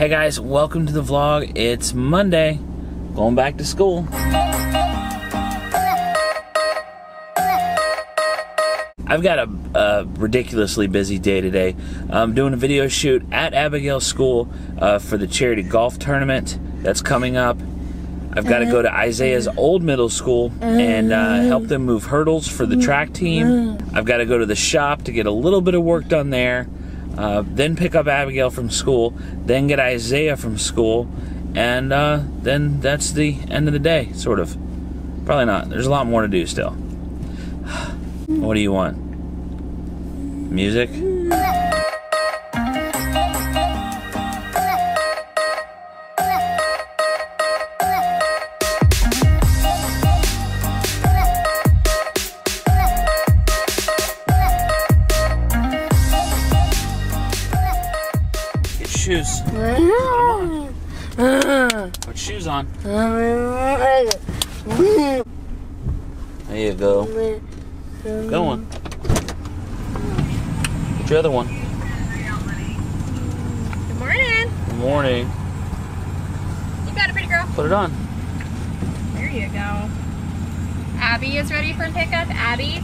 Hey guys, welcome to the vlog. It's Monday, going back to school. I've got a, a, ridiculously busy day today. I'm doing a video shoot at Abigail School uh, for the charity golf tournament that's coming up. I've got to go to Isaiah's old middle school and uh, help them move hurdles for the track team. I've got to go to the shop to get a little bit of work done there. Uh, then pick up Abigail from school, then get Isaiah from school, and uh, then that's the end of the day, sort of. Probably not. There's a lot more to do still. What do you want? Music? Shoes. Put shoes on. There you go. Go on. Get your other one. Good morning. Good morning. You got it, pretty girl. Put it on. There you go. Abby is ready for pickup. Abby,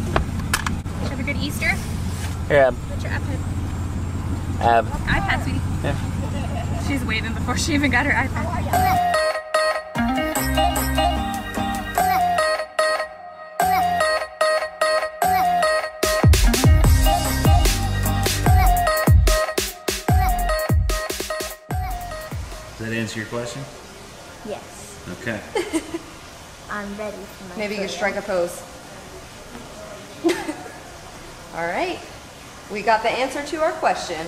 have a good Easter. Here, Ab. What's your iPad? Ab. iPad, sweetie. Yeah. She's waving before she even got her iPad. Does that answer your question? Yes, Okay. I'm ready for my Maybe you can strike a pose. All right. We got the answer to our question.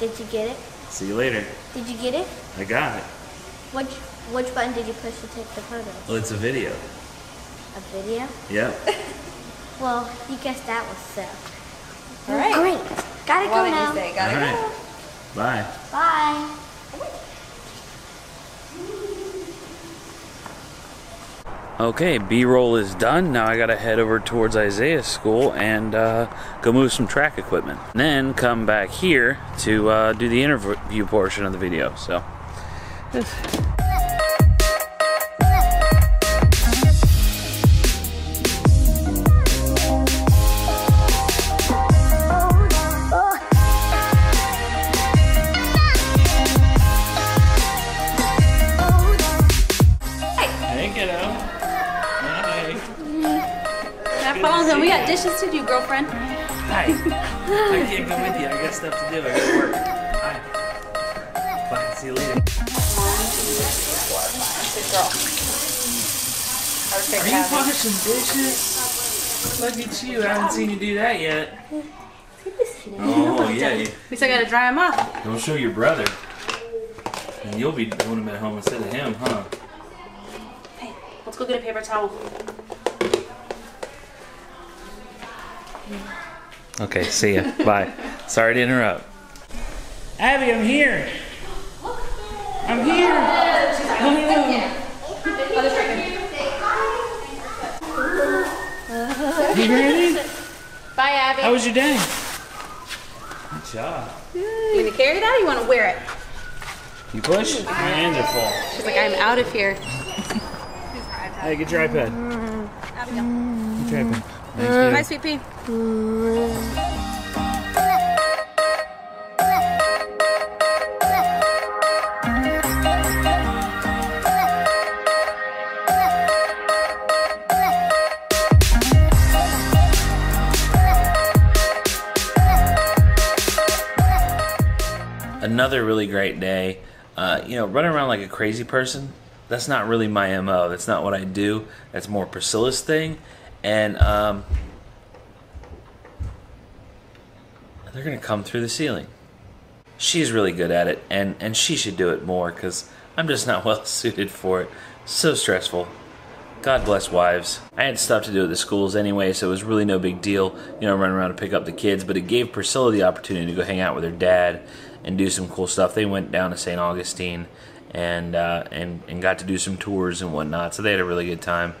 Did you get it? See you later. Did you get it? I got it. Which which button did you push to take the photo? Well, it's a video. A video? Yep. Well, you guessed that was so. All right. Great. Gotta What go did now. you say? Gotta All go. right. Bye. Bye. Okay, B-roll is done. Now I gotta head over towards Isaiah's school and uh, go move some track equipment. Then come back here to uh, do the interview portion of the video. So. Hey, kiddo. Hi. Have fun with him. We got dishes to do, girlfriend. Hi. I can't go with you. I got stuff to do. I got work. Hi. Bye. See you later. Good girl. Perfect. Are you Abby. washing dishes? Look at you. I haven't seen you do that yet. Oh, yeah. You, We still gotta dry them off. don't show your brother. And you'll be doing them at home instead of him, huh? Hey, let's go get a paper towel. Okay, see ya. Bye. Sorry to interrupt. Abby, I'm here. I'm here. You ready? Bye, Abby. How was your day? Good job. you gonna carry that or you wanna wear it? You push? My hands are full. She's like, I'm out of here. Hey, get your iPad. Mm. Get your iPad. Bye, sweet pea. Another really great day. Uh, you know, running around like a crazy person, that's not really my MO. That's not what I do. That's more Priscilla's thing. And um, they're going to come through the ceiling. She's really good at it, and, and she should do it more because I'm just not well suited for it. So stressful. God bless wives. I had stuff to do at the schools anyway, so it was really no big deal, you know, running around to pick up the kids. But it gave Priscilla the opportunity to go hang out with her dad and do some cool stuff. They went down to St. Augustine and uh, and and got to do some tours and whatnot. So they had a really good time.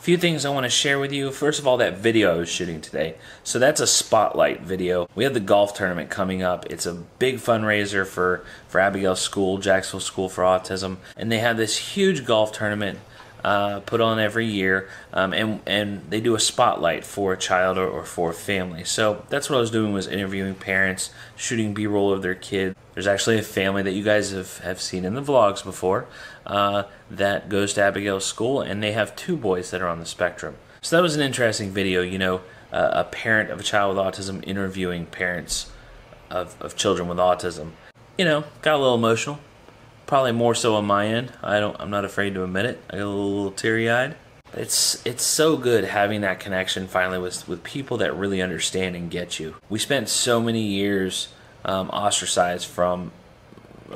Few things I want to share with you. First of all, that video I was shooting today. So that's a spotlight video. We have the golf tournament coming up. It's a big fundraiser for for Abigail School, Jacksonville School for Autism, and they have this huge golf tournament uh, put on every year, um, and and they do a spotlight for a child or, or for a family. So that's what I was doing was interviewing parents, shooting B-roll of their kid. There's actually a family that you guys have, have seen in the vlogs before uh, that goes to Abigail's school, and they have two boys that are on the spectrum. So that was an interesting video. You know, uh, a parent of a child with autism interviewing parents of, of children with autism. You know, got a little emotional probably more so on my end. I don't. I'm not afraid to admit it. I get a little, little teary eyed. It's it's so good having that connection finally with with people that really understand and get you. We spent so many years um, ostracized from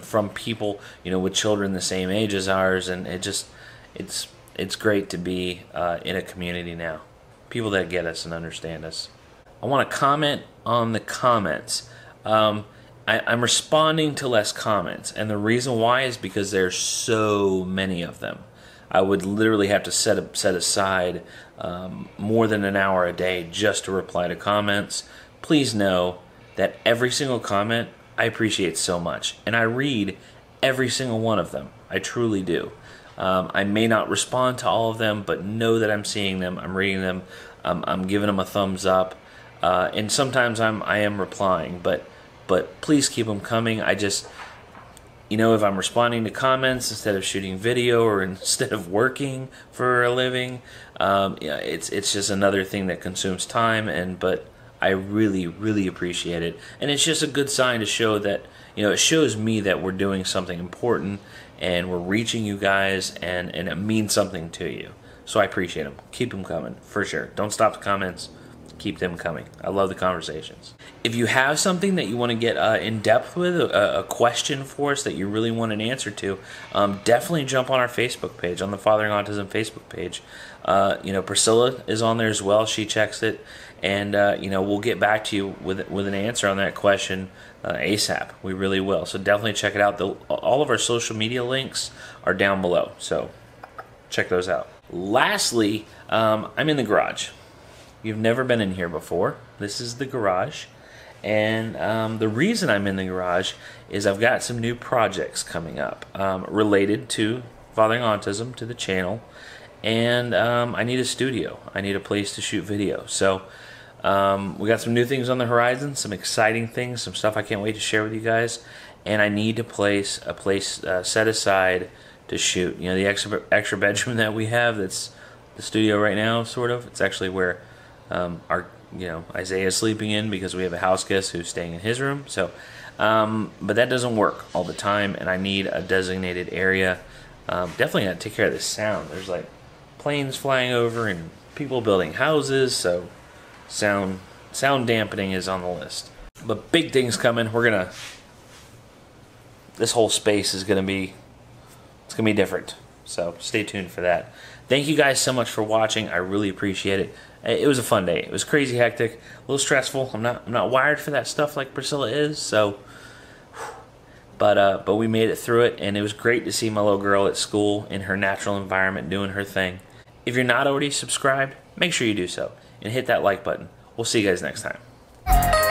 from people, you know, with children the same age as ours, and it just it's it's great to be uh, in a community now. People that get us and understand us. I want to comment on the comments. Um, I, am responding to less comments, and the reason why is because there's so many of them. I would literally have to set set aside um, more than an hour a day just to reply to comments. Please know that every single comment I appreciate so much, and I read every single one of them. I truly do. Um, I may not respond to all of them, but know that I'm seeing them, I'm reading them, um, I'm giving them a thumbs up, uh, and sometimes I'm I am replying, but but please keep them coming. I just, you know, if I'm responding to comments instead of shooting video or instead of working for a living, um, yeah, it's it's just another thing that consumes time. And but I really, really appreciate it, and it's just a good sign to show that you know it shows me that we're doing something important and we're reaching you guys, and and it means something to you. So I appreciate them. Keep them coming for sure. Don't stop the comments keep them coming. I love the conversations. If you have something that you want to get uh, in depth with, a, a, question for us that you really want an answer to, um, definitely jump on our Facebook page, on the Fathering Autism Facebook page. Uh, you know, Priscilla is on there as well. She checks it, and uh, you know, we'll get back to you with with an answer on that question uh, ASAP. We really will. So definitely check it out. The, all of our social media links are down below. So check those out. Lastly, um, I'm in the garage. You've never been in here before. This is the garage. And um, the reason I'm in the garage is I've got some new projects coming up um, related to Fathering Autism, to the channel. And um, I need a studio. I need a place to shoot video. So um, we got some new things on the horizon, some exciting things, some stuff I can't wait to share with you guys. And I need to place a place uh, set aside to shoot. You know, the extra, extra bedroom that we have that's the studio right now, sort of. It's actually where um, our you know Isaiah is sleeping in because we have a house guest who's staying in his room. So, um, but that doesn't work all the time, and I need a designated area. Um, definitely got to take care of the sound. There's like planes flying over and people building houses, so sound sound dampening is on the list. But big things coming. We're gonna. This whole space is gonna be. It's gonna be different. So stay tuned for that. Thank you guys so much for watching. I really appreciate it. It was a fun day. It was crazy hectic, a little stressful. I'm not I'm not wired for that stuff like Priscilla is, so but uh, but we made it through it and it was great to see my little girl at school in her natural environment doing her thing. If you're not already subscribed, make sure you do so and hit that like button. We'll see you guys next time.